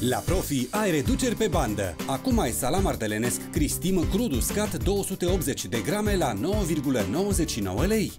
La Profi ai reduceri pe bandă. Acum ai salam ardelenesc Cristim crud uscat 280 de grame la 9,99 lei.